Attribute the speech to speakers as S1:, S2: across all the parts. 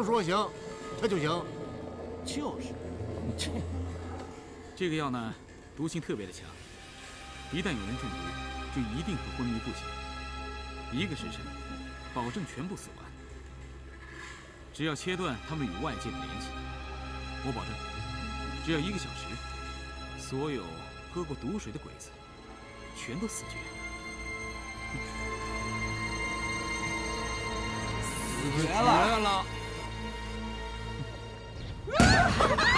S1: 说行，他就行。
S2: 就是，这
S3: 这个药呢，毒性特别的强，一旦有人中毒，就一定会昏迷不醒，一个时辰，保证全部死完。只要切断他们与外界的联系，我保证，只要一个小时，所有喝过毒水的鬼子，全都死绝。
S2: 死绝了。Ah!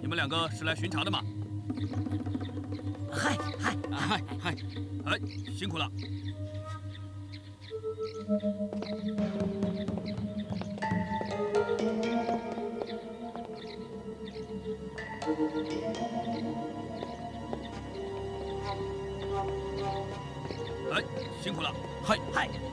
S4: 你们两个是来巡查的吗？
S2: 嗨嗨
S3: 嗨嗨，
S4: 哎，辛苦了。哎，辛苦了。
S2: 嗨嗨。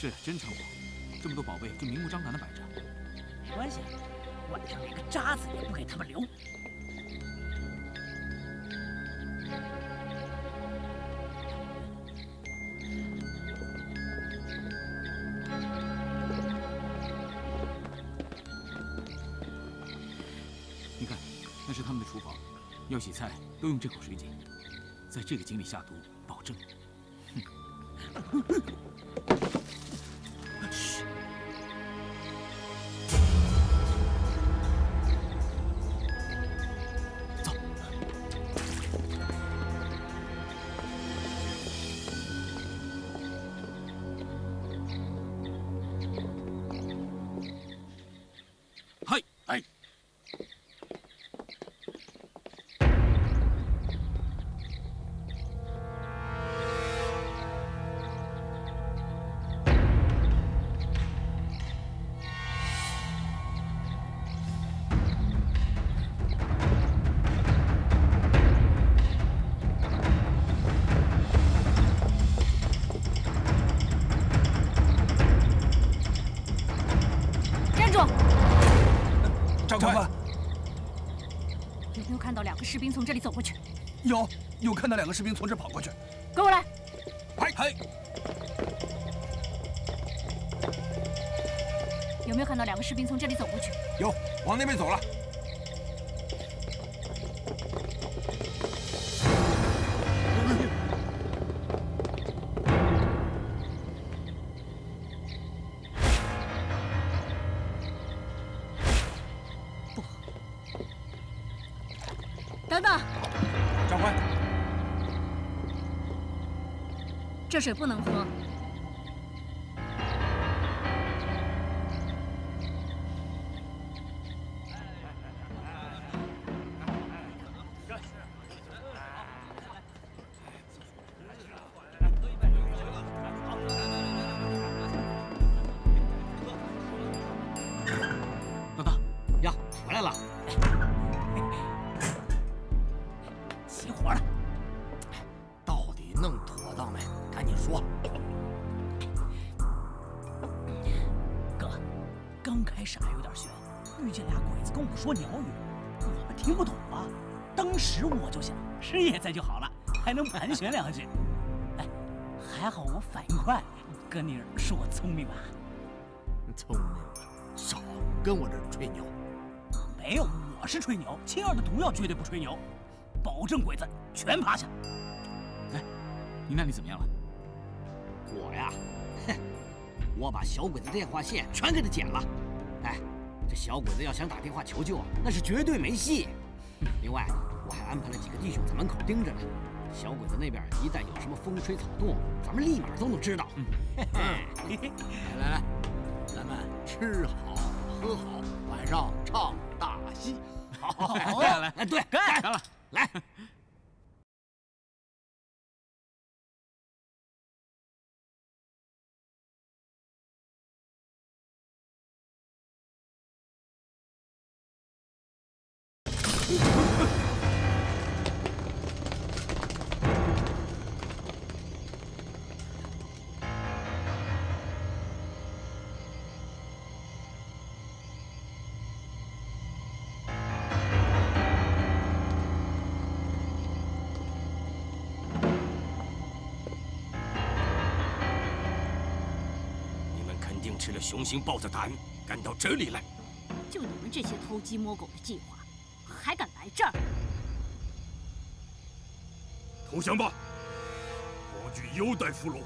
S3: 是真猖狂，这么多宝贝就明目张胆的摆着。
S2: 没关系，晚上连个渣子也不给他们留。
S3: 你看，那是他们的厨房，要洗菜都用这口水井，在这个井里下毒，
S5: 看到两个士兵从这
S6: 跑过去。
S5: 跟我来。
S6: 嗨嗨。
S5: 有没有看到两个士兵从这里走过去？
S6: 有，往那边走了。
S5: 这水不能喝。
S7: 说
S2: 鸟语，我们听不懂啊。当时我就想，师爷在就好了，还能盘旋两句。哎，还好我反应快。哥，你说我聪明吧？
S7: 聪明，少跟我这儿吹牛。
S2: 没有，我是吹牛。青儿的毒药绝对不吹牛，保证鬼子全趴下。
S3: 哎，你那里怎么样了？
S7: 我呀，哼，我把小鬼子电话线全给他剪了。哎，这小鬼子要想打电话求救啊，那是绝对没戏。另外，我还安排了几个弟兄在门口盯着呢。小鬼子那边一旦有什么风吹草动，咱们立马都能知道。
S3: 嗯，
S7: 来来来，咱们吃好喝好，晚上唱大戏。
S3: 好，来 来，
S7: 哎，对，
S3: 干了，
S7: 来。
S8: 雄心豹子胆，敢到这里来。
S5: 就你们这些偷鸡摸狗的计划，还敢来这儿？
S8: 投降吧，皇军优待俘虏。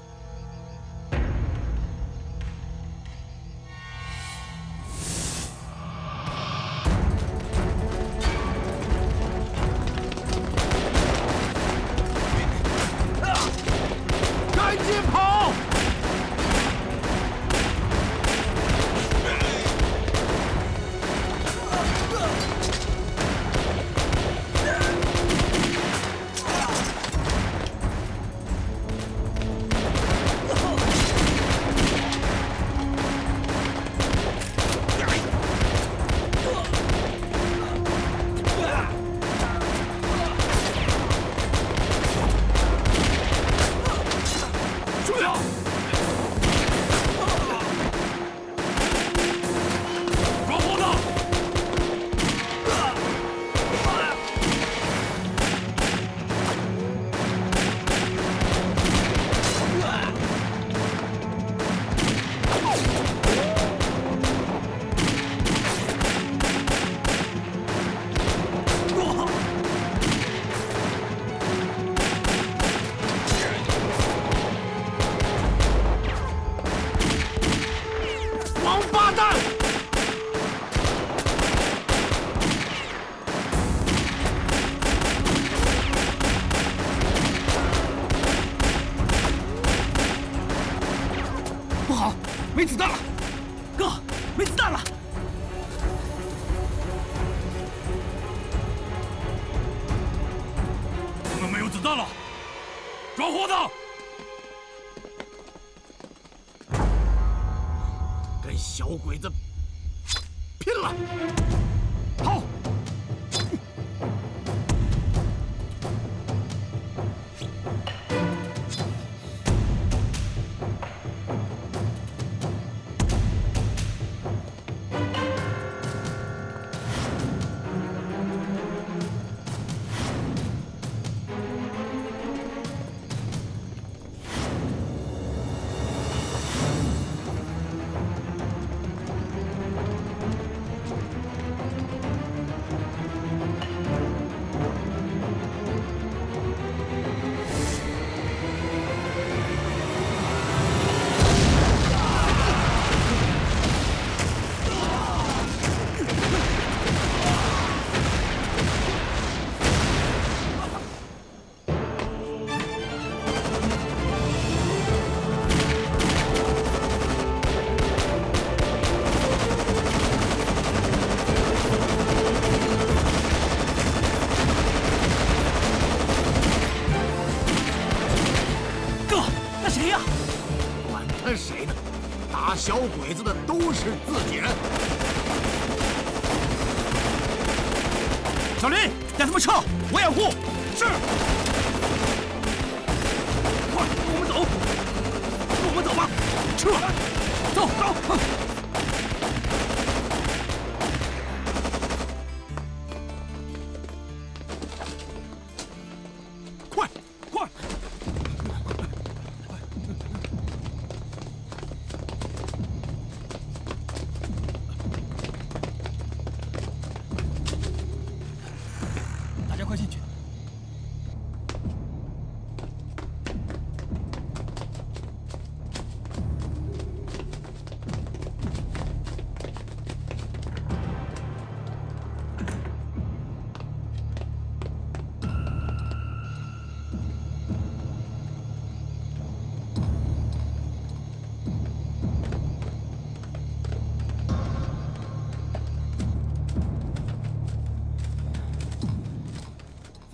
S8: 们
S2: 撤，我掩护。
S9: 是。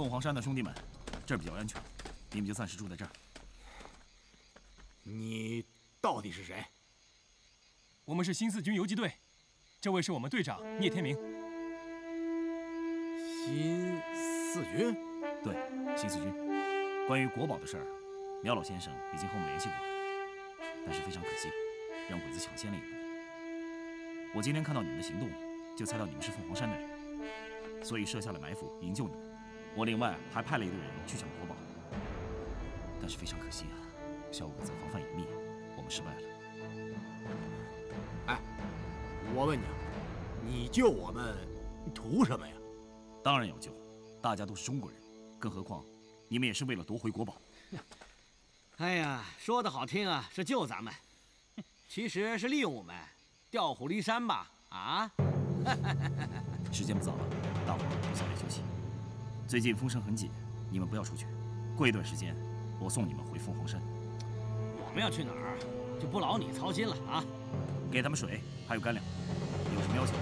S10: 凤凰山的兄弟们，这儿比较安全，你们就暂时住在这儿。
S11: 你到底是谁？
S12: 我们是新四军游击队，这位是我们队长聂天明。
S11: 新四军？
S10: 对，新四军。关于国宝的事儿，苗老先生已经和我们联系过了，但是非常可惜，让鬼子抢先了一步。我今天看到你们的行动，就猜到你们是凤凰山的人，所以设下了埋伏营救你们。我另外还派了一队人去抢国宝，但是非常可惜啊，小鬼子防范严密，我们失败了。
S11: 哎，我问你啊，你救我们图什么呀？
S10: 当然要救，大家都是中国人，更何况你们也是为了夺回国宝。
S7: 哎呀，说的好听啊，是救咱们，其实是利用我们，调虎离山吧？啊？
S10: 时间不早了，大伙儿早点休息。最近风声很紧，你们不要出去。过一段时间，我送你们回凤凰山。
S7: 我们要去哪儿，就不劳你操心了啊！
S10: 给他们水，还有干粮，有什么要求，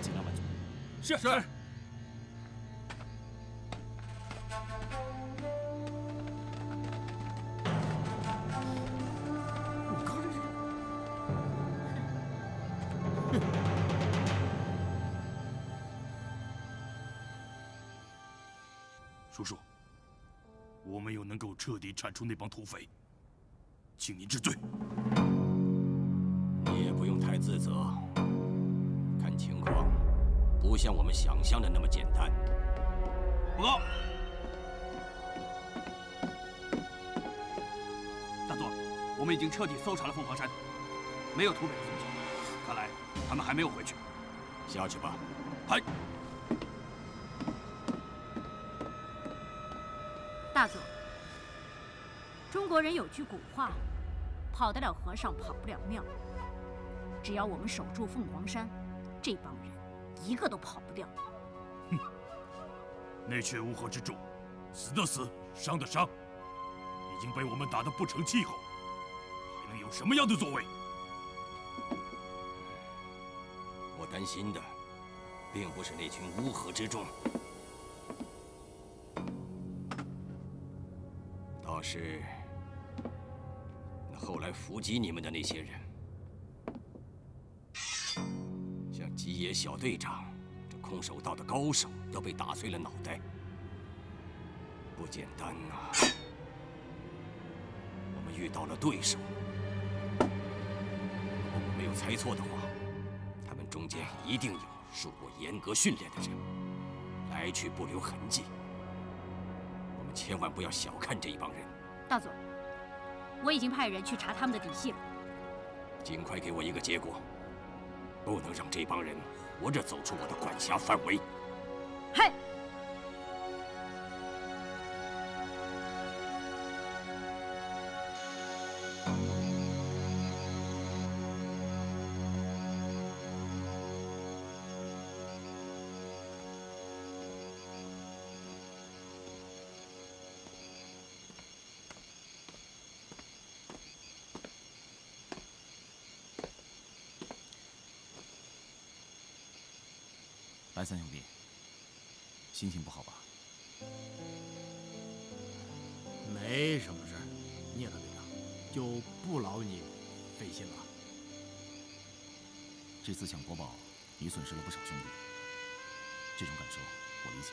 S10: 尽量满足。
S12: 是是。
S8: 出那帮土匪，请您治罪。
S11: 你也不用太自责，看情况，不像我们想象的那么简单。
S9: 报告，大佐，我们已经彻底搜查了凤凰山，没有土匪的踪迹，看来他们还没有回去。
S11: 下去吧。
S9: 嗨。
S5: 大佐，国人有句古话，跑得了和尚跑不了庙。只要我们守住凤凰山，这帮人一个都跑不掉。
S8: 哼，那群乌合之众，死的死，伤的伤，已经被我们打得不成气候，还能有什么样的作为？
S11: 我担心的，并不是那群乌合之众。倒是那后来伏击你们的那些人，像吉野小队长这空手道的高手，都被打碎了脑袋，不简单呐！我们遇到了对手，如果我没有猜错的话，他们中间一定有受过严格训练的人，来去不留痕迹。我们千万不要小看这一帮人。
S5: 大佐，我已经派人去查他们的底细了。
S11: 尽快给我一个结果，不能让这帮人活着走出我的管辖范围。
S10: 心情不好吧？
S11: 没什么事儿，聂大队长，就不劳你费心了。
S10: 这次抢国宝，你损失了不少兄弟，这种感受我理解。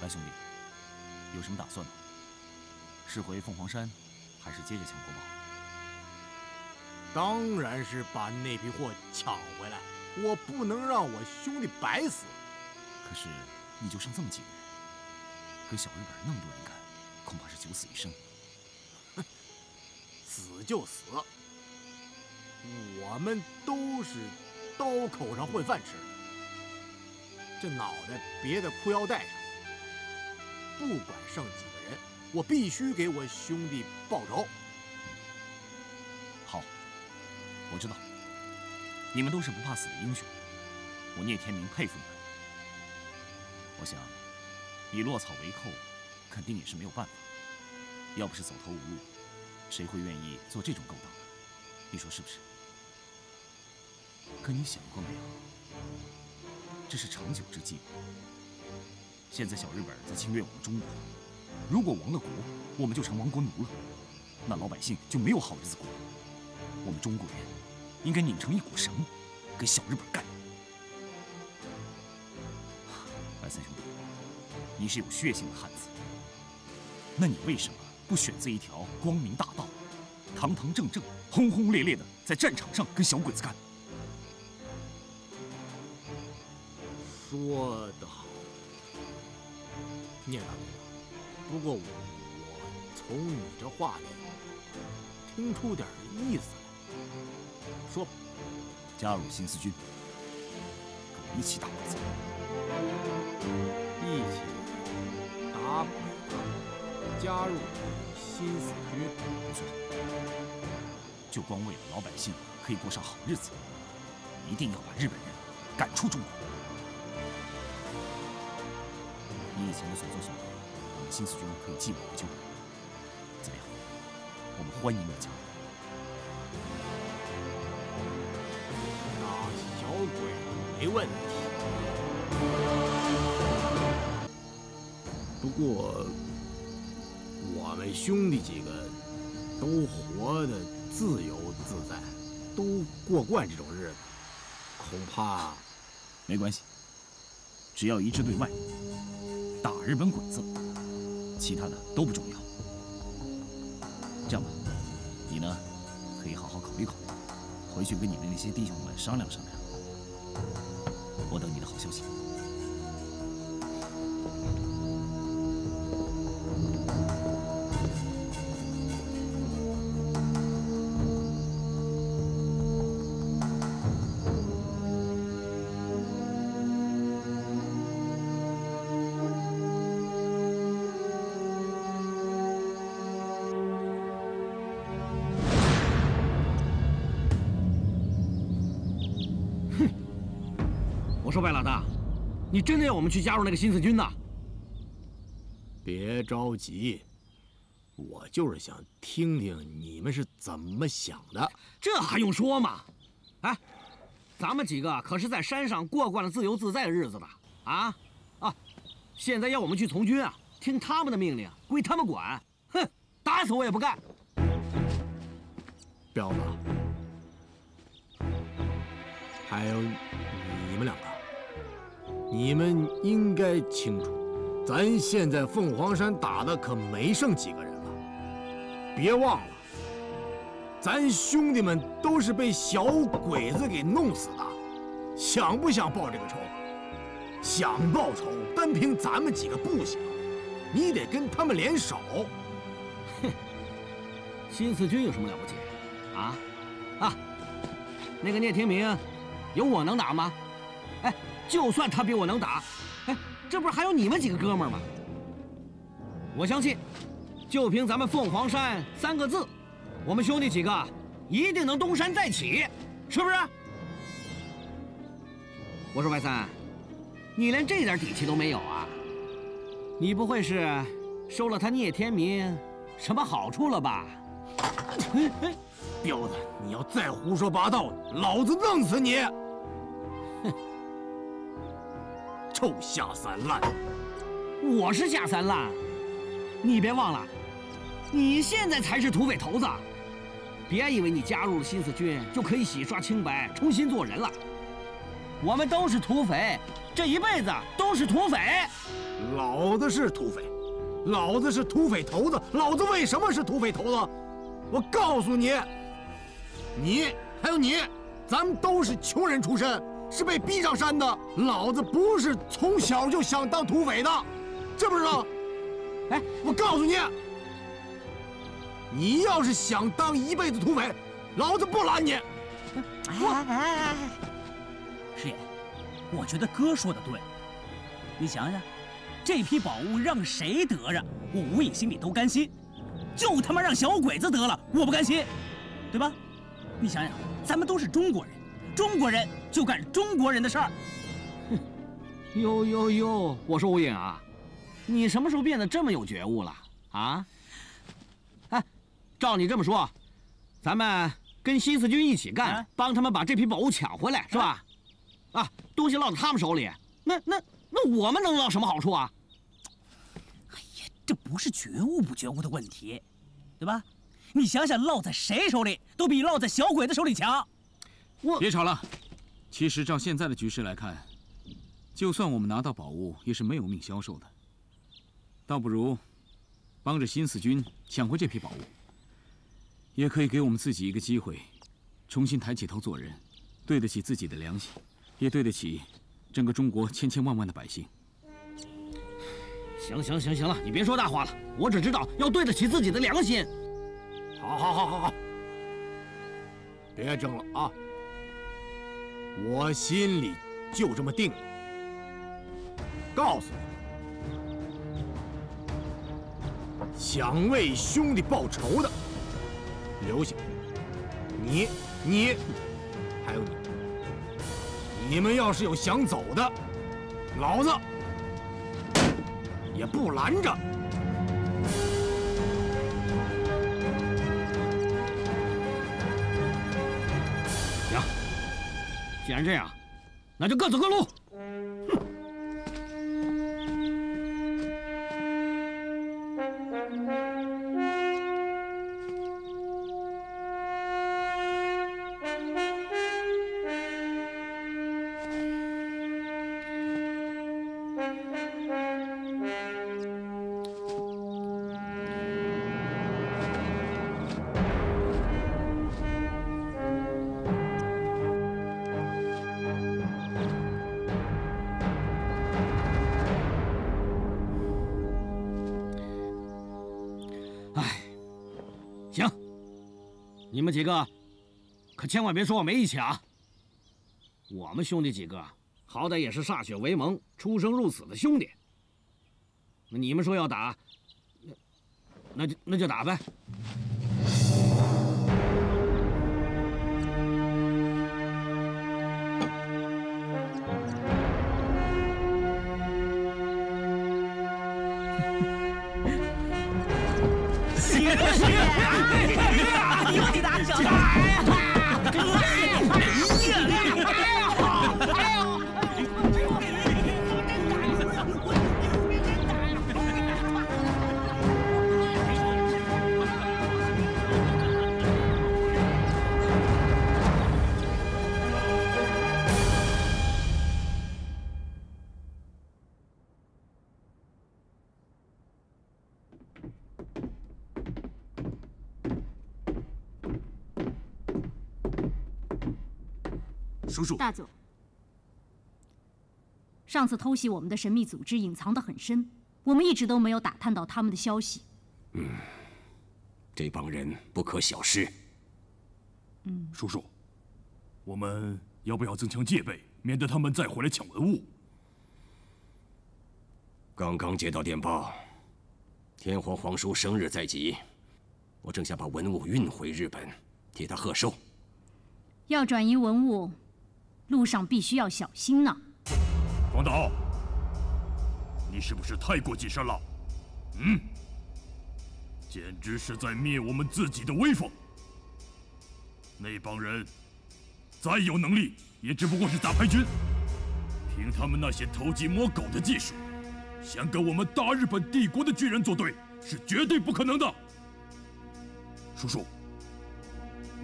S10: 来，兄弟，有什么打算吗？是回凤凰山，还是接着抢国宝？
S1: 当然是把那批货抢回来，我不能让我兄弟白死。
S10: 可是你就剩这么几个人，跟小日本那么多人干，恐怕是九死一生。
S1: 哼 死就死，我们都是刀口上混饭吃的，这脑袋别在裤腰带上。不管剩几个人，我必须给我兄弟报仇。
S10: 我知道，你们都是不怕死的英雄，我聂天明佩服你们。我想，以落草为寇，肯定也是没有办法。要不是走投无路，谁会愿意做这种勾当呢？你说是不是？可你想过没有？这是长久之计。现在小日本在侵略我们中国，如果亡了国，我们就成亡国奴了，那老百姓就没有好日子过。我们中国人应该拧成一股绳，跟小日本干。白三兄弟，你是有血性的汉子，那你为什么不选择一条光明大道，堂堂正正、轰轰烈烈的在战场上跟小鬼子干？
S1: 说得好，聂大哥。不过我我从你这话里听出点意思来。说吧，
S10: 加入新四军，跟我一起打鬼子。
S1: 一起打鬼子，加入新四军。
S10: 不错，就光为了老百姓可以过上好日子，一定要把日本人赶出中国。你以前的所作所为，我们新四军可以既往不咎。怎么样？我们欢迎你加入。
S1: 没问题。不过，我们兄弟几个都活得自由自在，都过惯这种日子，恐怕
S10: 没关系，只要一致对外，打日本鬼子，其他的都不重要。这样吧，你呢，可以好好考虑考虑，回去跟你的那些弟兄们商量商量。我等你的好消息。
S7: 你真的要我们去加入那个新四军呐？
S1: 别着急，我就是想听听你们是怎么想的。
S7: 这还用说吗？哎，咱们几个可是在山上过惯了自由自在的日子了啊啊！现在要我们去从军啊，听他们的命令，归他们管。哼，打死我也不干。
S1: 彪子，还有你们两个，你们应该清楚，咱现在凤凰山打的可没剩几个人了。别忘了，咱兄弟们都是被小鬼子给弄死的，想不想报这个仇？想报仇，单凭咱们几个不行，你得跟他们联手。
S7: 哼，新四军有什么了不起？啊啊！那个聂天明，有我能打吗？哎，就算他比我能打，哎，这不是还有你们几个哥们儿吗？我相信，就凭咱们凤凰山三个字，我们兄弟几个一定能东山再起，是不是？我说白三，你连这点底气都没有啊？你不会是收了他聂天明什么好处了吧？
S1: 彪子，你要再胡说八道，老子弄死你！臭下三滥！
S7: 我是下三滥，你别忘了，你现在才是土匪头子，别以为你加入了新四军就可以洗刷清白、重新做人了。我们都是土匪，这一辈子都是土匪。
S1: 老子是土匪，老子是土匪头子。老子为什么是土匪头子？我告诉你，你还有你，咱们都是穷人出身，是被逼上山的。老子不是从小就想当土匪的，知不知道？哎，我告诉你，你要是想当一辈子土匪，老子不拦你。
S2: 哎哎哎，师爷，我觉得哥说的对。你想想，这批宝物让谁得着，我无影心里都甘心。就他妈让小鬼子得了，我不甘心，对吧？你想想，咱们都是中国人，中国人就干中国人的事儿。
S7: 哼，哟哟哟！我说吴影啊，你什么时候变得这么有觉悟了啊？哎，照你这么说，咱们跟新四军一起干，帮他们把这批宝物抢回来，是吧？啊，东西落到他们手里，那那那我们能捞什么好处啊？
S2: 哎呀，这不是觉悟不觉悟的问题。对吧？你想想，落在谁手里都比落在小鬼子手里强。
S3: 我别吵了。其实照现在的局势来看，就算我们拿到宝物，也是没有命销售的。倒不如帮着新四军抢回这批宝物，也可以给我们自己一个机会，重新抬起头做人，对得起自己的良心，也对得起整个中国千千万万的百姓。
S7: 行行行行了，你别说大话了。我只知道要对得起自己的良心。
S1: 好，好，好，好，好，别争了啊！我心里就这么定了。告诉你，想为兄弟报仇的，留下。你，你，还有你，你们要是有想走的，老子。也不拦着。
S7: 既然这样，那就各走各路。哎，行你们几个可千万别说我没义气啊！我们兄弟几个好歹也是歃血为盟、出生入死的兄弟。你们说要打，那那就那就打呗。
S3: 叔叔，
S5: 大佐，上次偷袭我们的神秘组织隐藏得很深，我们一直都没有打探到他们的消息。
S11: 嗯，这帮人不可小视。
S5: 嗯，
S8: 叔叔，我们要不要增强戒备，免得他们再回来抢文物？
S11: 刚刚接到电报，天皇皇叔生日在即，我正想把文物运回日本，替他贺寿。
S5: 要转移文物。路上必须要小心呢。
S8: 黄岛，你是不是太过谨慎了？嗯，简直是在灭我们自己的威风。那帮人再有能力，也只不过是杂牌军，凭他们那些偷鸡摸狗的技术，想跟我们大日本帝国的巨人作对，是绝对不可能的。叔叔，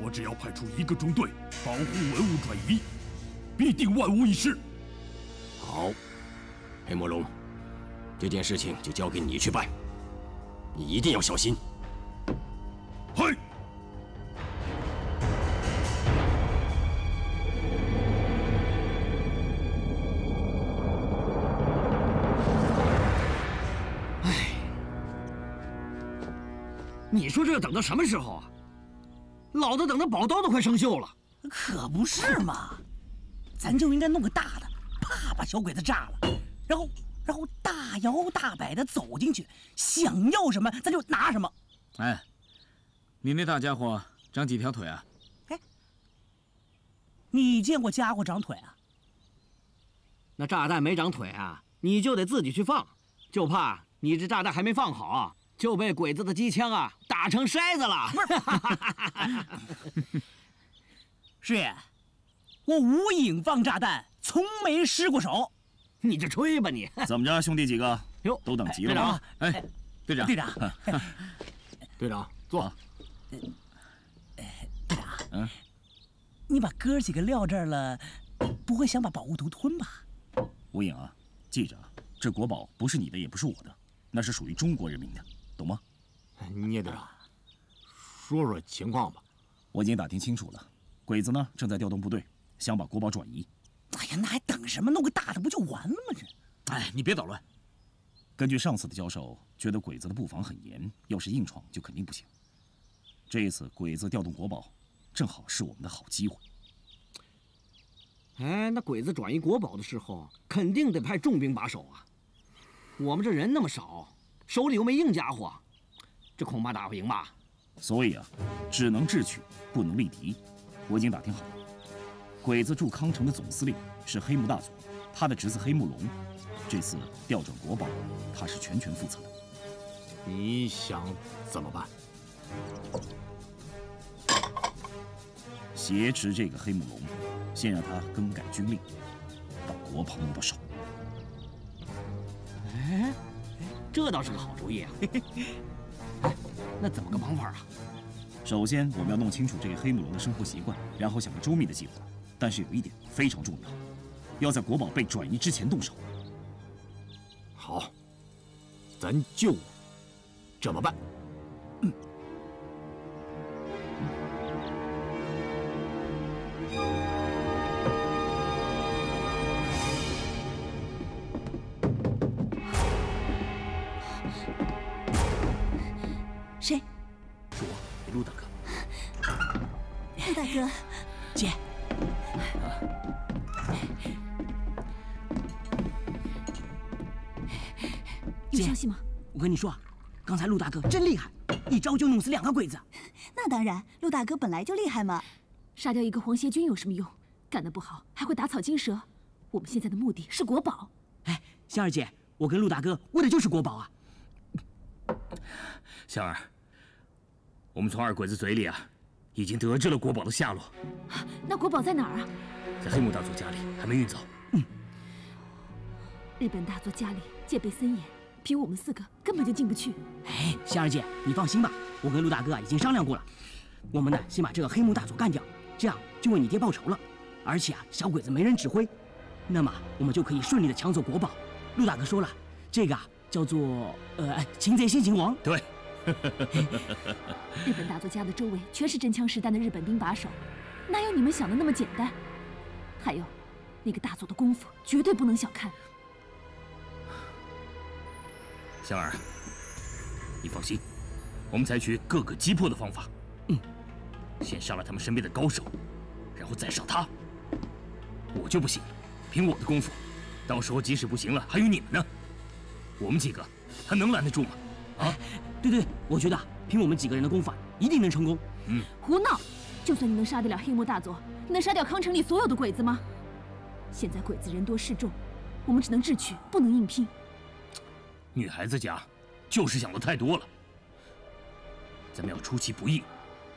S8: 我只要派出一个中队保护文物转移，必定万无一失。
S11: 好，黑魔龙，这件事情就交给你去办，你一定要小心。
S8: 嘿。
S7: 你说这要等到什么时候啊？老子等的宝刀都快生锈了。
S2: 可不是嘛，咱就应该弄个大的，啪把小鬼子炸了，然后然后大摇大摆的走进去，想要什么咱就拿什么。
S3: 哎，你那大家伙长几条腿啊？
S2: 哎，你见过家伙长腿啊？
S7: 那炸弹没长腿啊，你就得自己去放，就怕你这炸弹还没放好。就被鬼子的机枪啊打成筛子了。
S2: 师爷，我无影放炸弹，从没失过手。
S7: 你就吹吧你。
S10: 怎么着，兄弟几个？
S7: 哟，
S10: 都等急了吗？
S3: 哎，队长，
S2: 队长，
S1: 队长坐。
S2: 队长，嗯，你把哥几个撂这儿了，不会想把宝物独吞吧？
S10: 无影啊，记着，这国宝不是你的，也不是我的，那是属于中国人民的。懂吗，
S1: 聂队长？说说情况吧。
S10: 我已经打听清楚了，鬼子呢正在调动部队，想把国宝转移。
S2: 哎呀，那还等什么？弄个大的不就完了吗？这……
S3: 哎，你别捣乱。
S10: 根据上次的交手，觉得鬼子的布防很严，要是硬闯就肯定不行。这一次鬼子调动国宝，正好是我们的好机会。
S7: 哎，那鬼子转移国宝的时候，肯定得派重兵把守啊。我们这人那么少。手里又没硬家伙，这恐怕打不赢吧？
S10: 所以啊，只能智取，不能力敌。我已经打听好了，鬼子驻康城的总司令是黑木大佐，他的侄子黑木龙，这次调转国宝，他是全权负责的。
S1: 你想怎么办？
S10: 挟持这个黑木龙，先让他更改军令，把国宝弄到手。
S7: 哎。这倒是个好主意啊！哎，那怎么个忙法啊？
S10: 首先，我们要弄清楚这个黑木龙的生活习惯，然后想个周密的计划。但是有一点非常重要，要在国宝被转移之前动手。
S1: 好，咱就这么办。
S2: 个鬼子。
S13: 那当然，陆大哥本来就厉害嘛。
S5: 杀掉一个皇协军有什么用？干得不好还会打草惊蛇。我们现在的目的是国宝。
S2: 哎，香儿姐，我跟陆大哥为的就是国宝啊。
S14: 香儿。我们从二鬼子嘴里啊，已经得知了国宝的下落。
S5: 那国宝在哪儿啊？
S14: 在黑木大佐家里，还没运走。嗯。
S5: 日本大佐家里戒备森严，凭我们四个根本就进不去。
S2: 哎，仙儿姐，你放心吧，我跟陆大哥啊已经商量过了。我们呢，先把这个黑幕大佐干掉，这样就为你爹报仇了。而且啊，小鬼子没人指挥，那么我们就可以顺利的抢走国宝。陆大哥说了，这个啊叫做呃，擒贼先擒王。
S14: 对。
S5: 日本大作家的周围全是真枪实弹的日本兵把守，哪有你们想的那么简单？还有，那个大佐的功夫绝对不能小看。
S14: 香儿，你放心，我们采取各个击破的方法。嗯，先杀了他们身边的高手，然后再杀他。我就不信，凭我的功夫，到时候即使不行了，还有你们呢。我们几个还能拦得住吗？啊？
S2: 对对，我觉得凭我们几个人的功法，一定能成功。
S14: 嗯，
S5: 胡闹！就算你能杀得了黑木大佐，你能杀掉康城里所有的鬼子吗？现在鬼子人多势众，我们只能智取，不能硬拼。
S14: 女孩子家，就是想的太多了。咱们要出其不意，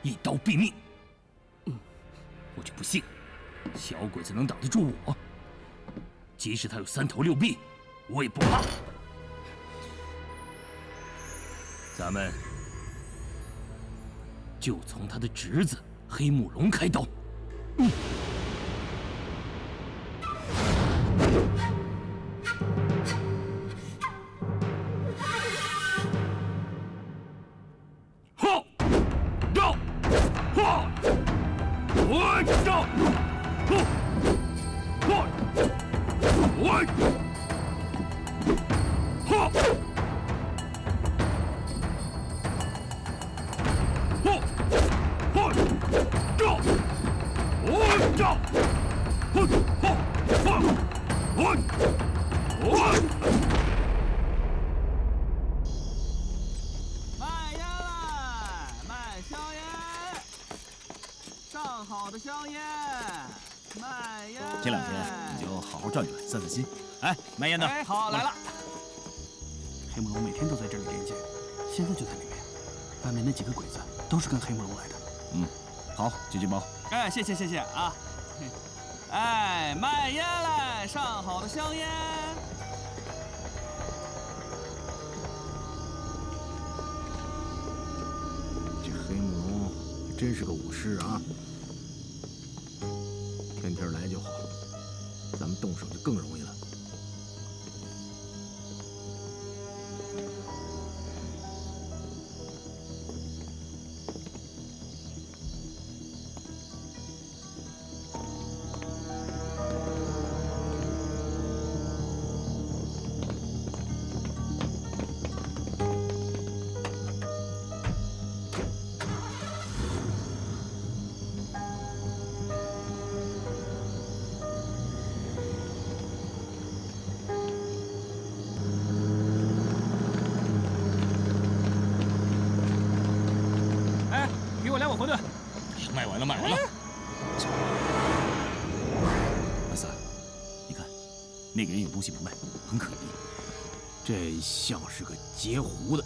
S14: 一刀毙命。嗯，我就不信，小鬼子能挡得住我。即使他有三头六臂，我也不怕。咱们就。从他的侄子黑木龙开刀。
S8: 好，
S10: 哎，
S4: 好来了。黑木龙每天都在这里练剑，现在就在里面。外面那几个鬼子都是跟黑木龙来的。
S10: 嗯，好，接接包。
S4: 哎，谢谢谢谢啊。哎，卖烟嘞！上好的香烟。
S1: 这黑木龙真是个武士啊！天天来就好，咱们动手就更容易了。截胡的，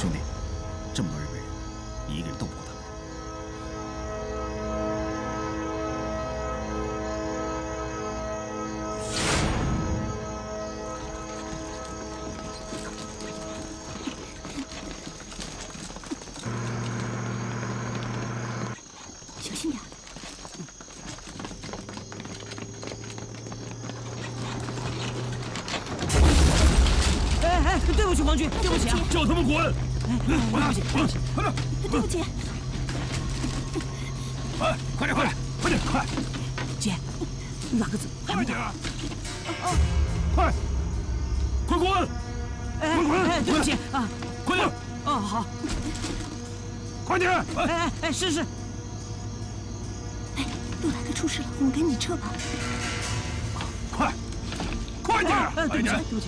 S10: 兄弟，这么多日本人，你一个人斗不过他们。
S13: 小心点。
S2: 哎哎，对不起，皇军，对不起啊！
S8: 叫他们滚！
S2: 哎，对不起，对不起，
S8: 快点，
S13: 对不起。
S8: 哎，快点，快点，快点，快！
S2: 姐，哪个字？
S8: 快点！快，快滚！
S2: 哎
S8: 快滚！
S2: 哎，对不起啊，
S8: 快点！
S2: 哦，好，
S8: 快点！
S2: 哎哎哎，是是。
S13: 哎，陆大哥出事了，我们赶紧撤吧。
S8: 快，快点！
S2: 哎，对不起，
S8: 快点
S2: 对不起。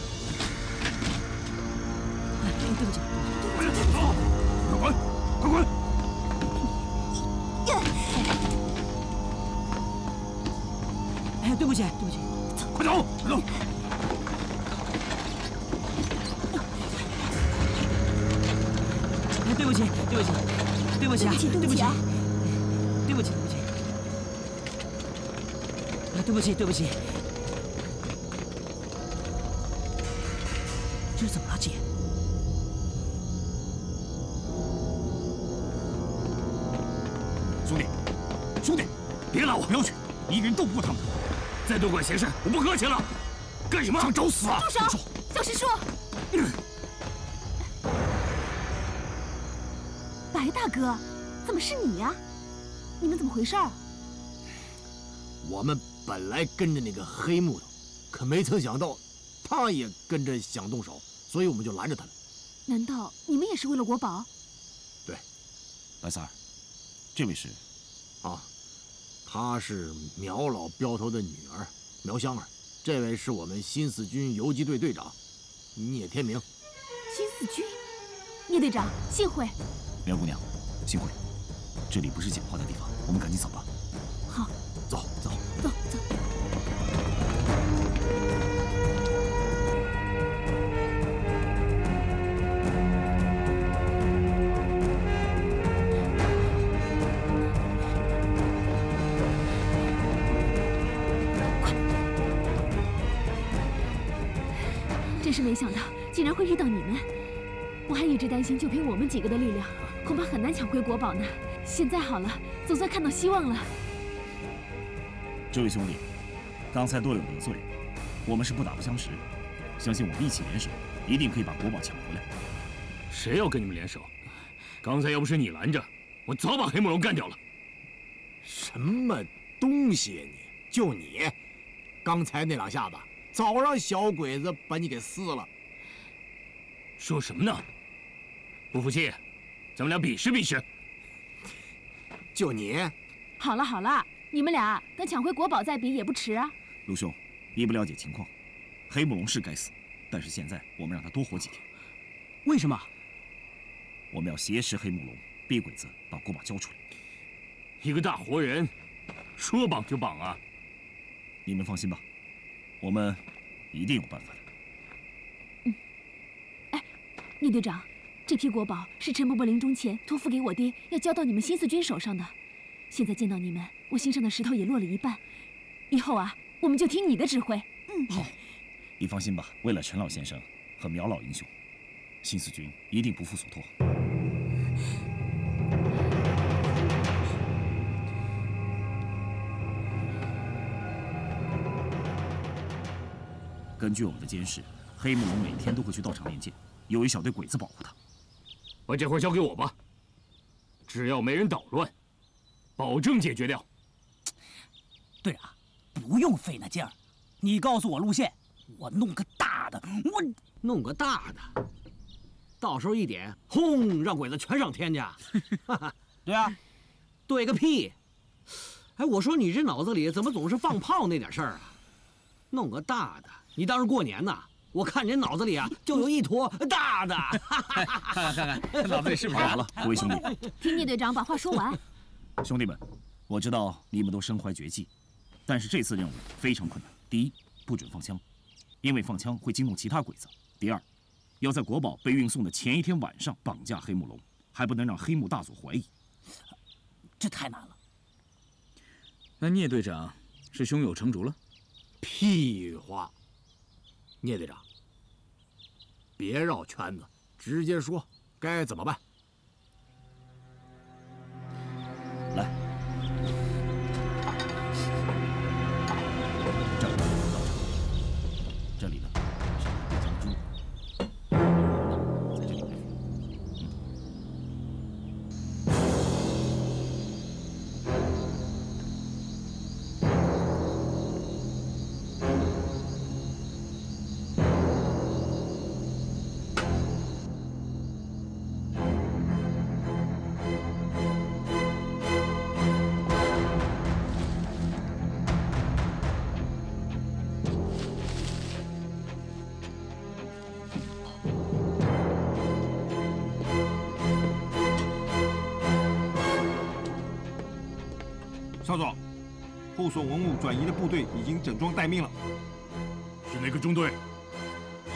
S2: 对不起，对不起。这是怎么了，姐？
S14: 兄弟，兄弟，别拉我，不要去，你一个人斗不过他们。再多管闲事，我不客气了。干什么？想找死啊！
S13: 住手！小师叔，白大哥，怎么是你呀？你们怎么回事
S1: 本来跟着那个黑木头，可没曾想到他也跟着想动手，所以我们就拦着他了。
S13: 难道你们也是为了国宝？
S1: 对，
S10: 白三儿，这位是？
S1: 啊，她是苗老镖头的女儿苗香儿。这位是我们新四军游击队队长聂天明。
S13: 新四军，聂队长，幸会。
S10: 苗姑娘，幸会。这里不是讲话的地方，我们赶紧走吧。
S13: 好，
S1: 走走
S13: 走走。真是没想到，竟然会遇到你们。我还一直担心，就凭我们几个的力量，恐怕很难抢回国宝呢。现在好了，总算看到希望了。
S10: 这位兄弟，刚才多有得罪，我们是不打不相识。相信我们一起联手，一定可以把国宝抢回来。
S14: 谁要跟你们联手？刚才要不是你拦着，我早把黑木龙干掉了。
S1: 什么东西啊？你就你，刚才那两下子，早让小鬼子把你给撕了。
S14: 说什么呢？不服气，咱们俩比试比试。
S1: 就你，
S13: 好了好了，你们俩等抢回国宝再比也不迟啊。
S10: 陆兄，你不了解情况，黑木龙是该死，但是现在我们让他多活几天。
S2: 为什么？
S10: 我们要挟持黑木龙，逼鬼子把国宝交出来。
S14: 一个大活人，说绑就绑啊！
S10: 你们放心吧，我们一定有办法的。
S13: 嗯，哎，聂队长，这批国宝是陈伯伯临终前托付给我爹，要交到你们新四军手上的。现在见到你们，我心上的石头也落了一半。以后啊，我们就听你的指挥。
S10: 嗯，好，你放心吧。为了陈老先生和苗老英雄，新四军一定不负所托。根据我们的监视，黑木龙每天都会去道场练剑，有一小队鬼子保护他。
S14: 把这活交给我吧，只要没人捣乱，保证解决掉。
S2: 队长，不用费那劲儿，你告诉我路线，我弄个大的。我
S7: 弄个大的，到时候一点，轰，让鬼子全上天去。
S2: 对啊，
S7: 对个屁！哎，我说你这脑子里怎么总是放炮那点事儿啊？弄个大的，你当是过年呐？我看你脑子里啊，就有一坨大的。
S10: 看 看看看，脑子里是不是好了？各位兄弟，
S13: 听聂队长把话说完。
S10: 兄弟们，我知道你们都身怀绝技，但是这次任务非常困难。第一，不准放枪，因为放枪会惊动其他鬼子；第二，要在国宝被运送的前一天晚上绑架黑木龙，还不能让黑木大佐怀疑。
S2: 这太难了。
S3: 那聂队长是胸有成竹了？
S1: 屁话！聂队长，别绕圈子，直接说该怎么办。
S6: 少佐，后所文物转移的部队已经整装待命了。
S8: 是哪个中队？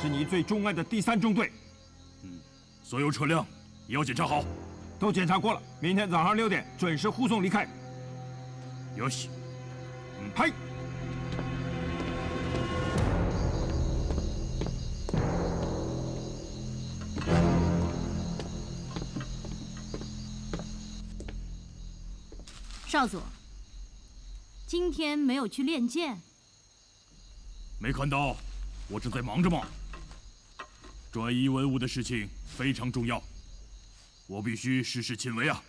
S6: 是你最钟爱的第三中队。
S8: 嗯，所有车辆也要检查好。
S6: 都检查过了，明天早上六点准时护送离开。
S8: 有喜。
S6: 嗯，嗨。
S5: 少佐，今天没有去练剑？
S8: 没看到，我正在忙着嘛。转移文物的事情非常重要，我必须事事亲为啊。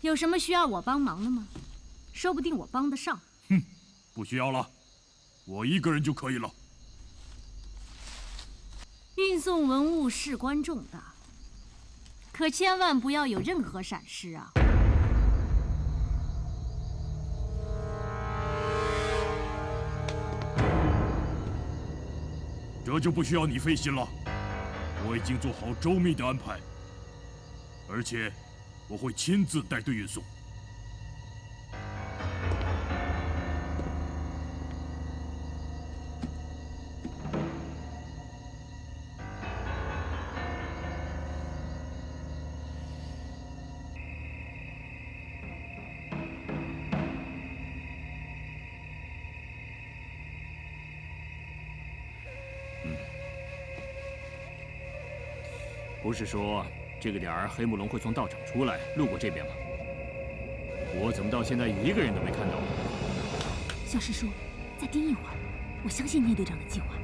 S5: 有什么需要我帮忙的吗？说不定我帮得上。
S8: 哼，不需要了，我一个人就可以了。
S5: 运运送文物事关重大，可千万不要有任何闪失啊！
S8: 这就不需要你费心了，我已经做好周密的安排，而且我会亲自带队运送。
S14: 不是说这个点儿黑木龙会从道场出来，路过这边吗？我怎么到现在一个人都没看到？
S13: 小师叔，再盯一会儿，我相信聂队长的计划。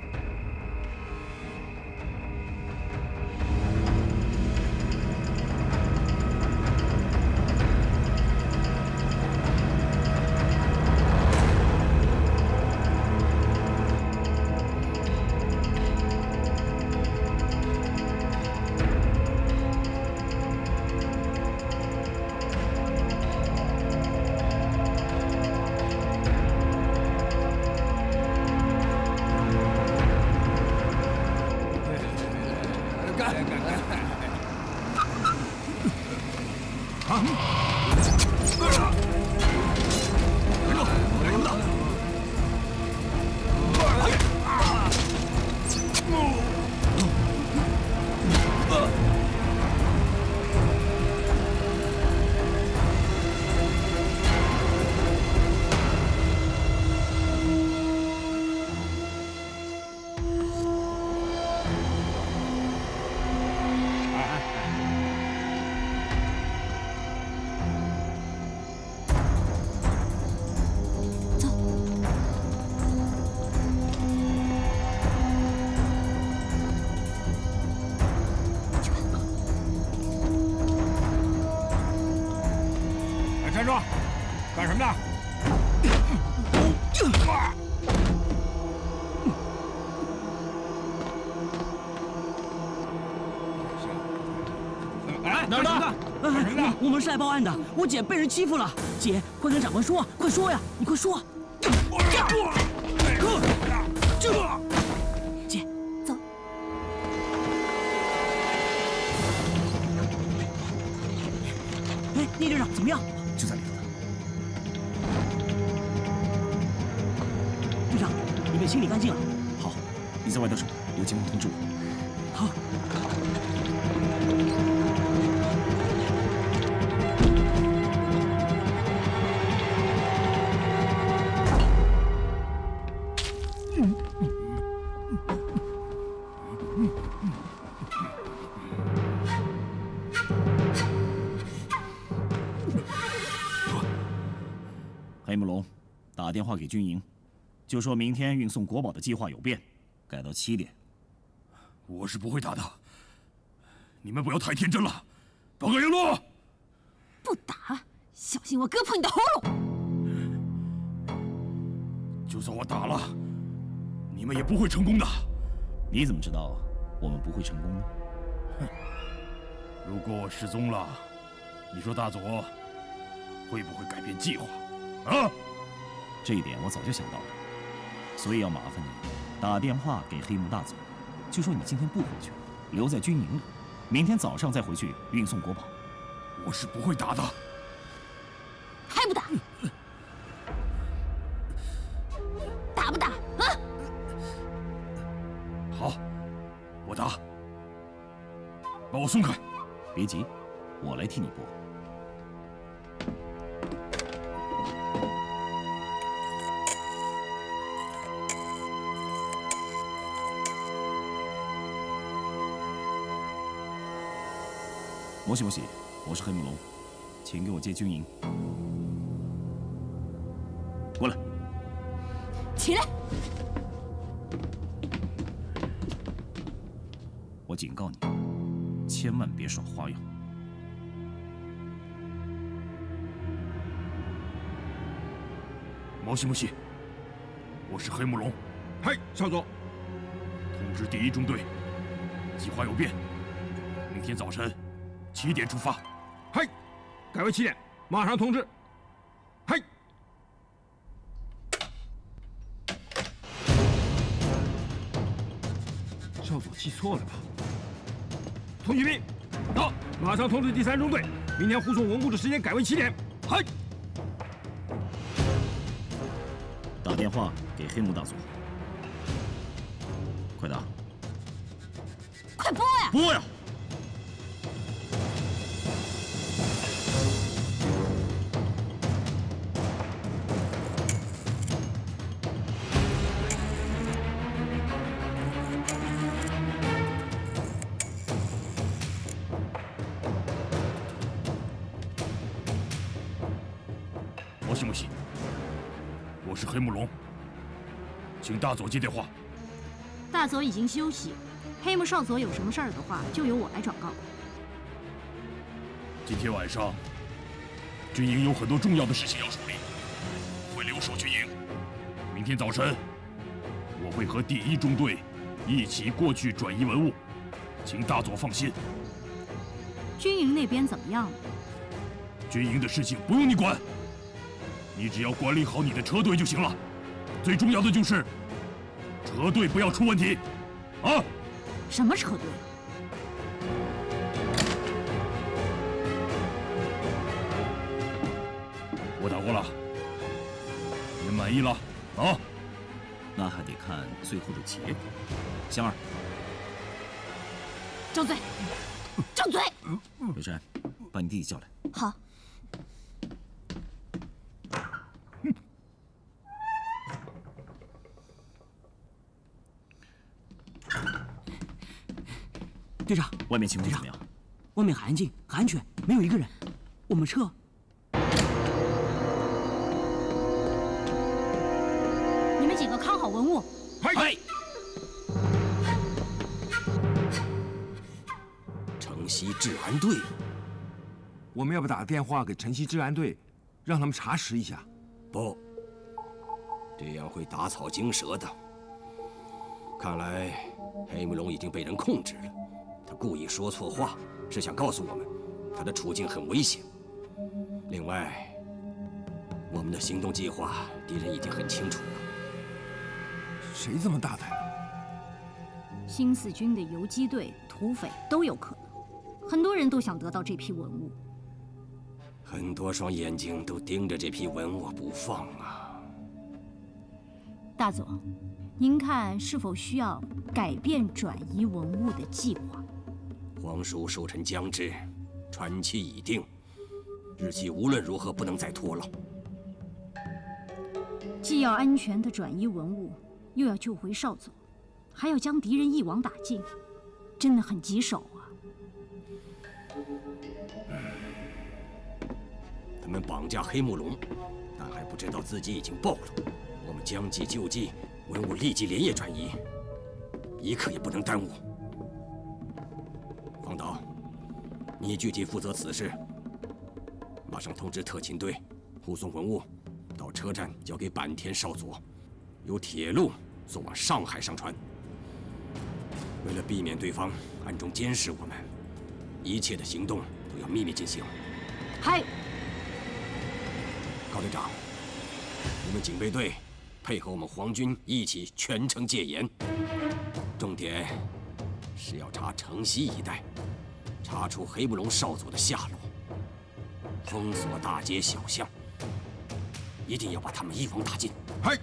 S2: 我们是来报案的，我姐被人欺负了。姐，快跟长官说，快说呀！你快说。
S10: 打电话给军营，就说明天运送国宝的计划有变，改到七点。
S8: 我是不会打的，你们不要太天真了。报告杨洛，
S13: 不打，小心我割破你的喉咙！
S8: 就算我打了，你们也不会成功的。
S10: 你怎么知道我们不会成功呢？
S8: 哼如果我失踪了，你说大佐会不会改变计划？啊？
S10: 这一点我早就想到了，所以要麻烦你打电话给黑木大佐，就说你今天不回去了，留在军营里，明天早上再回去运送国宝。
S8: 我是不会打的。
S13: 还不打？打不打？啊！
S8: 好，我打。把我松开！
S10: 别急，我来替你拨。摩西摩西，我是黑木龙，请给我接军营。过来。
S13: 起来！
S10: 我警告你，千万别耍花样。
S8: 毛西木西，我是黑木龙。
S6: 嘿，少佐。
S8: 通知第一中队，计划有变，明天早晨七点出发。
S6: 嘿，改为七点，马上通知。嘿。少佐记错了吧？通缉兵，到，马上通知第三中队，明天护送文物的时间改为七点。嘿。
S10: 打电话给黑木大佐，快打！
S5: 快播呀！
S8: 播呀！请大佐接电话。
S5: 大佐已经休息，黑木少佐有什么事儿的话，就由我来转告。
S8: 今天晚上，军营有很多重要的事情要处理，会留守军营。明天早晨，我会和第一中队一起过去转移文物，请大佐放心。
S5: 军营那边怎么样了？
S8: 军营的事情不用你管，你只要管理好你的车队就行了。最重要的就是车队不要出问题，啊！
S5: 什么车队？
S8: 我打过了，你们满意了啊？
S10: 那还得看最后的结果。香儿，
S5: 张嘴，张嘴！
S10: 刘山，把你弟弟叫来。
S5: 好。
S2: 队长，
S10: 外面情况怎么样？
S2: 外面很安静，很安全，没有一个人。我们撤。
S5: 你们几个看好文物。
S11: 嗨。城西治安队，
S6: 我们要不打个电话给城西治安队，让他们查实一下？
S11: 不，这样会打草惊蛇的。看来黑木龙已经被人控制了。他故意说错话，是想告诉我们，他的处境很危险。另外，我们的行动计划，敌人已经很清楚了。
S6: 谁这么大胆？
S5: 新四军的游击队、土匪都有可能，很多人都想得到这批文物。
S11: 很多双眼睛都盯着这批文物不放啊！
S5: 大佐，您看是否需要改变转移文物的计划？
S11: 皇叔寿辰将至，传期已定，日期无论如何不能再拖了。
S5: 既要安全的转移文物，又要救回少佐，还要将敌人一网打尽，真的很棘手啊！
S11: 他们绑架黑木龙，但还不知道自己已经暴露。我们将计就计，文物立即连夜转移，一刻也不能耽误。黄导，你具体负责此事，马上通知特勤队护送文物到车站交给坂田少佐，由铁路送往上海上船。为了避免对方暗中监视我们，一切的行动都要秘密进行。
S5: 嗨，
S11: 高队长，你们警备队配合我们皇军一起全城戒严，重点是要查城西一带，查出黑木龙少佐的下落，封锁大街小巷，一定要把他们一网打尽。
S6: 嗨，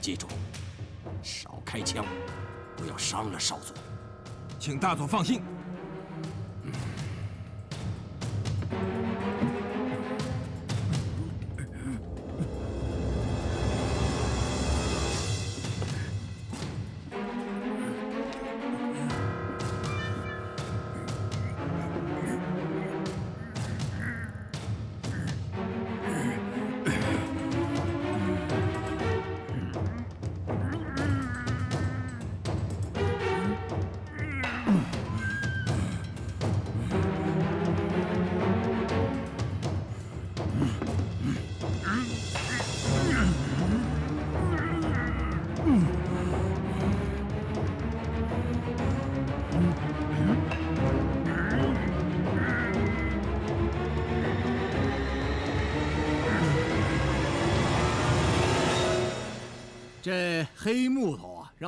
S11: 记住，少开枪，不要伤了少佐。
S6: 请大佐放心。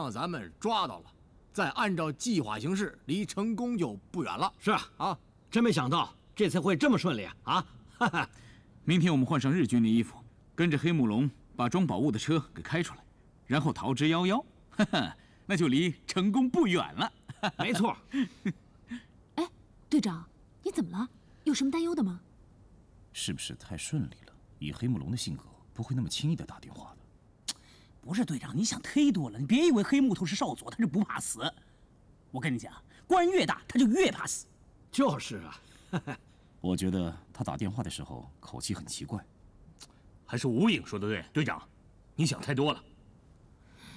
S1: 让咱们抓到了，再按照计划行事，离成功就不远了。
S15: 是啊，啊，真没想到这次会这么顺利啊！啊，哈哈。
S3: 明天我们换上日军的衣服，跟着黑木龙把装宝物的车给开出来，然后逃之夭夭，哈哈，那就离成功不远了。
S15: 没错。
S13: 哎，队长，你怎么了？有什么担忧的吗？
S10: 是不是太顺利了？以黑木龙的性格，不会那么轻易的打电话的。
S2: 不是队长，你想忒多了。你别以为黑木头是少佐，他就不怕死。我跟你讲，官越大，他就越怕死。
S15: 就是啊。
S10: 我觉得他打电话的时候口气很奇怪。
S14: 还是吴影说的对，队长，你想太多了。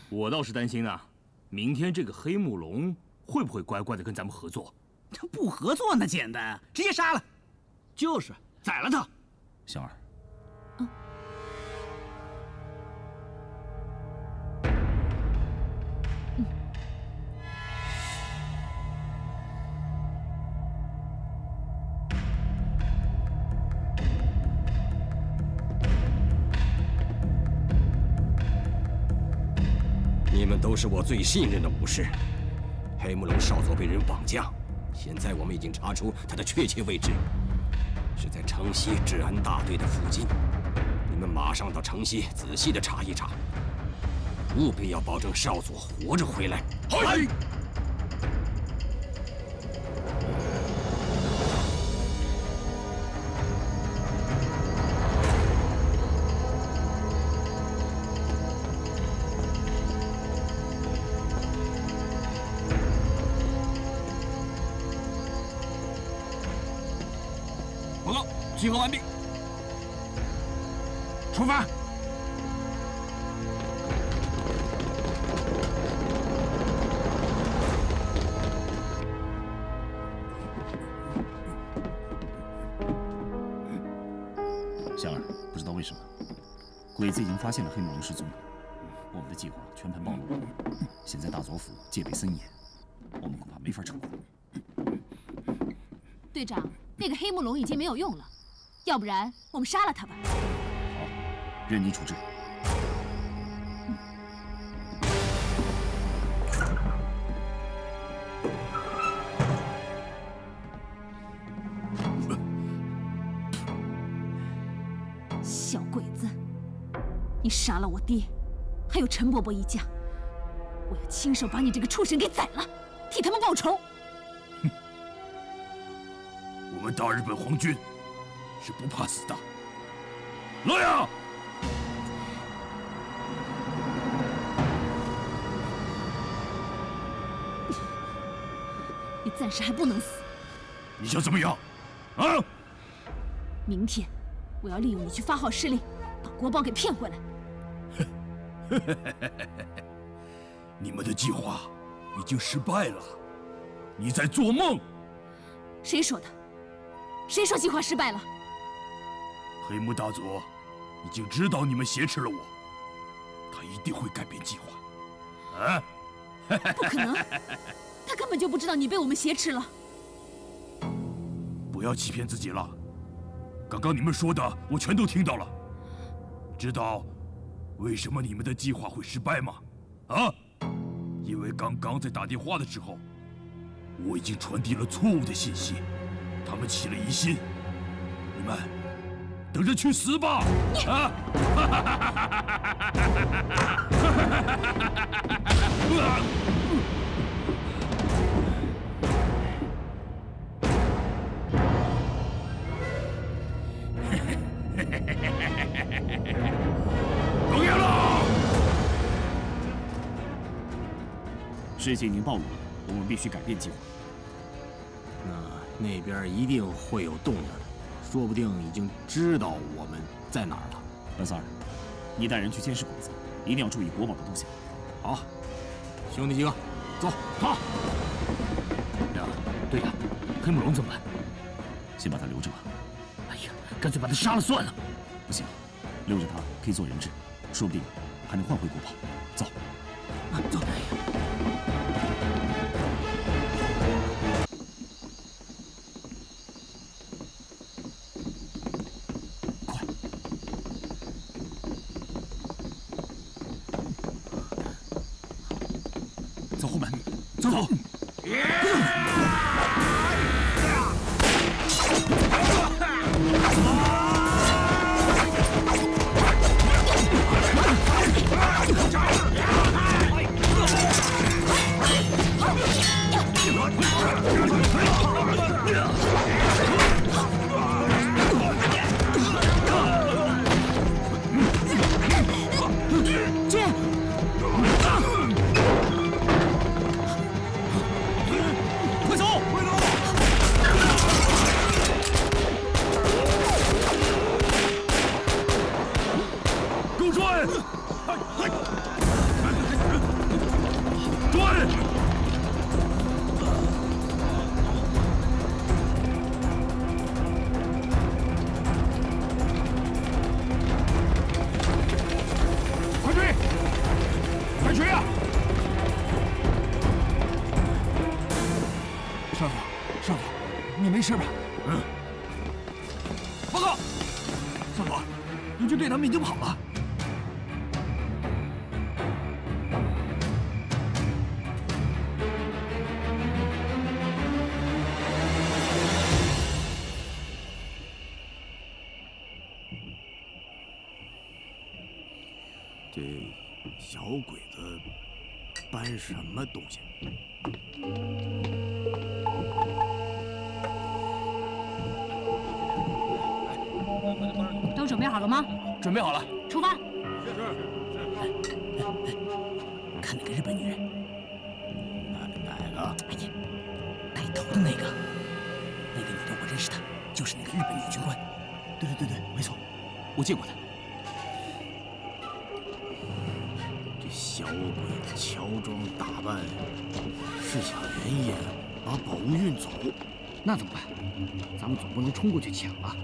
S14: 我倒是担心啊，明天这个黑木龙会不会乖乖的跟咱们合作？
S2: 他不合作那简单，直接杀了。
S15: 就是，宰了他。
S10: 香儿。
S11: 都是我最信任的武士。黑木龙少佐被人绑架，现在我们已经查出他的确切位置，是在城西治安大队的附近。你们马上到城西仔细的查一查，务必要保证少佐活着回来。
S8: 嗨！
S6: 发
S10: 现了黑木龙失踪，我们的计划全盘暴露了。现在大佐府戒备森严，我们恐怕没法成功。
S13: 队长，那个黑木龙已经没有用了。要不然我们杀了他吧。
S10: 好，任你处置。
S13: 杀了我爹，还有陈伯伯一家，我要亲手把你这个畜生给宰了，替他们报仇。
S8: 哼，我们大日本皇军。是不怕死的，来呀！
S13: 你暂时还不能死。
S8: 你想怎么样？啊！
S13: 明天我要利用你去发号施令，把国宝给骗回来。
S8: 你们的计划已经失败了，你在做梦。
S13: 谁说的？谁说计划失败了？
S8: 黑木大佐已经知道你们挟持了我，他一定会改变计划。啊！
S13: 不可能，他根本就不知道你被我们挟持了。
S8: 不要欺骗自己了，刚刚你们说的我全都听到了。知道为什么你们的计划会失败吗？啊！因为刚刚在打电话的时候，我已经传递了错误的信息，他们起了疑心。你们。等着去死吧！啊！
S10: 够 事情已经暴露了，我们必须改变计划。
S1: 那那边一定会有动静的。说不定已经知道我们在哪儿了。
S10: 老三儿，你带人去监视鬼子，一定要注意国宝的动向。
S1: 好，兄弟几个，走走。
S14: 亮，队长，黑木龙怎么办？
S10: 先把他留着吧。
S14: 哎呀，干脆把他杀了算了。
S10: 不行，留着他可以做人质，说不定还能换回国宝。走，
S14: 走。
S1: 走后门。
S5: 走。走备好了。出发。
S2: 是是看那个日本女人，
S1: 哪哪个？
S2: 哎呀，带头的那个，那个女的我认识她，就是那个日本女军官。
S3: 对对对对，没错，我见过她。
S1: 这小鬼子乔装打扮，是想连夜把宝物运走？
S7: 那怎么办？咱们总不能冲过去抢
S1: 吧！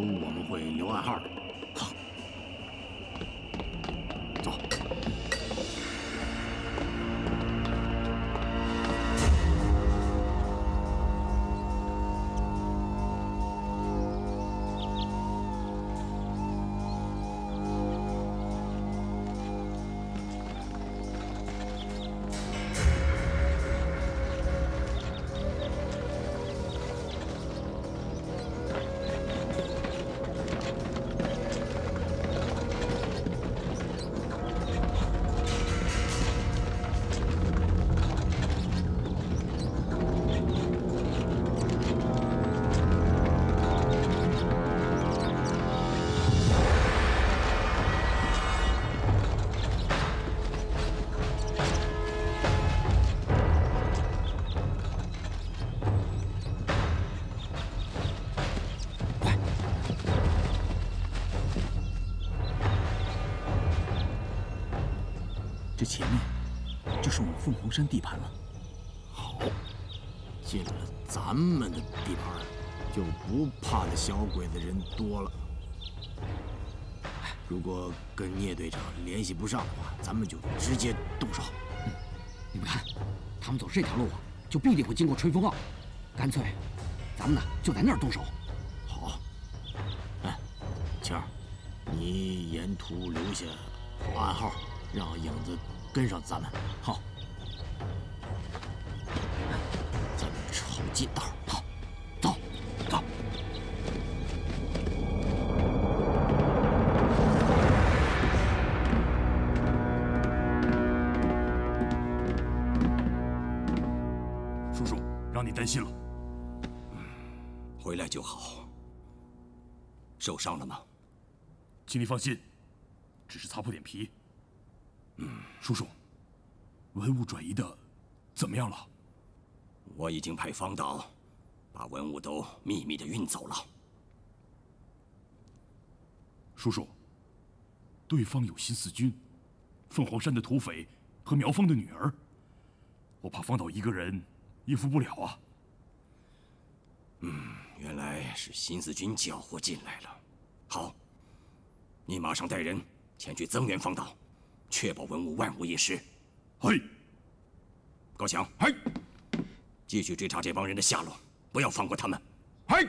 S1: 我们会留暗号的。
S3: 就是我凤凰山地盘了。
S1: 好，进了咱们的地盘，就不怕那小鬼子人多了。如果跟聂队长联系不上的话，咱们就直接动手。
S7: 你们看，他们走这条路啊，就必定会经过吹风坳，干脆，咱们呢就在那儿动手。
S1: 好，哎，青儿，你沿途留下暗号，让影子跟上咱们。
S3: 好，
S1: 抄近道。
S7: 好，走，走。
S8: 叔叔，让你担心了。
S11: 回来就好。受伤了吗？
S8: 请你放心，只是擦破点皮。嗯，叔叔，文物转移的怎么样了？
S11: 我已经派方导把文物都秘密的运走了。
S8: 叔叔，对方有新四军、凤凰山的土匪和苗峰的女儿，我怕方导一个人应付不了啊。
S11: 嗯，原来是新四军搅和进来了。好，你马上带人前去增援方导，确保文物万无一失。
S8: 嘿，
S11: 高强，
S6: 嘿，
S11: 继续追查这帮人的下落，不要放过他们。
S6: 嘿，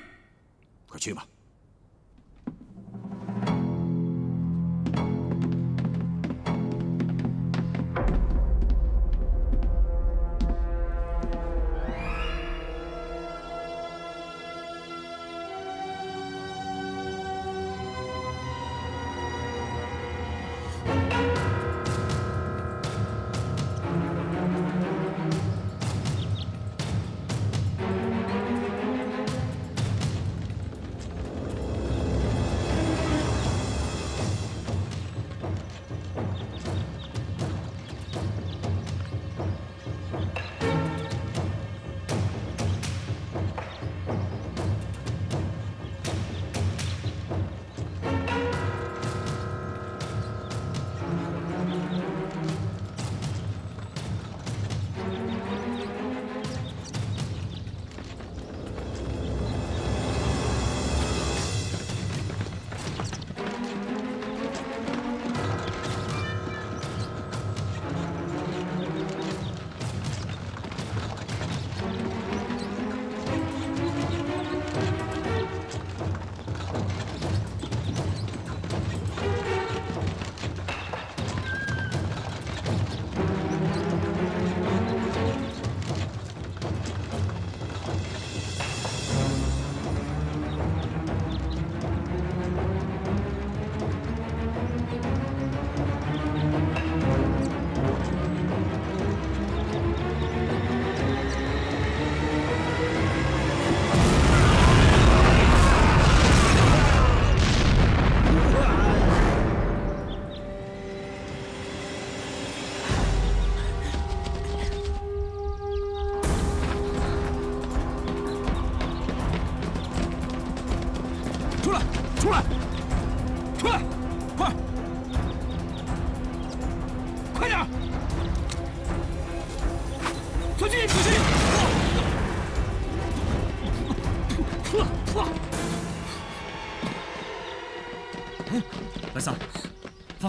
S11: 快去吧。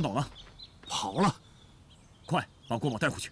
S10: 放倒了，
S1: 跑了，
S10: 快把国宝带回去。